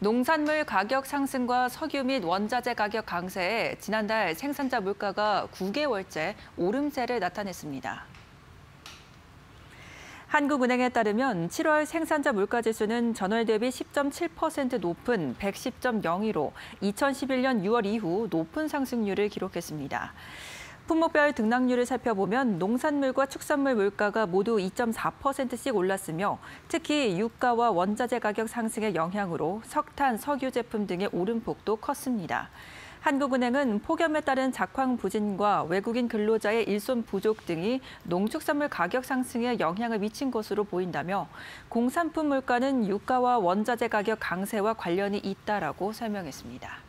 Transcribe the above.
농산물 가격 상승과 석유 및 원자재 가격 강세에 지난달 생산자 물가가 9개월째 오름세를 나타냈습니다. 한국은행에 따르면 7월 생산자 물가지수는 전월 대비 10.7% 높은 110.02로 2011년 6월 이후 높은 상승률을 기록했습니다. 품목별 등락률을 살펴보면 농산물과 축산물 물가가 모두 2.4%씩 올랐으며 특히 유가와 원자재 가격 상승의 영향으로 석탄, 석유 제품 등의 오름폭도 컸습니다. 한국은행은 폭염에 따른 작황 부진과 외국인 근로자의 일손 부족 등이 농축산물 가격 상승에 영향을 미친 것으로 보인다며 공산품 물가는 유가와 원자재 가격 강세와 관련이 있다라고 설명했습니다.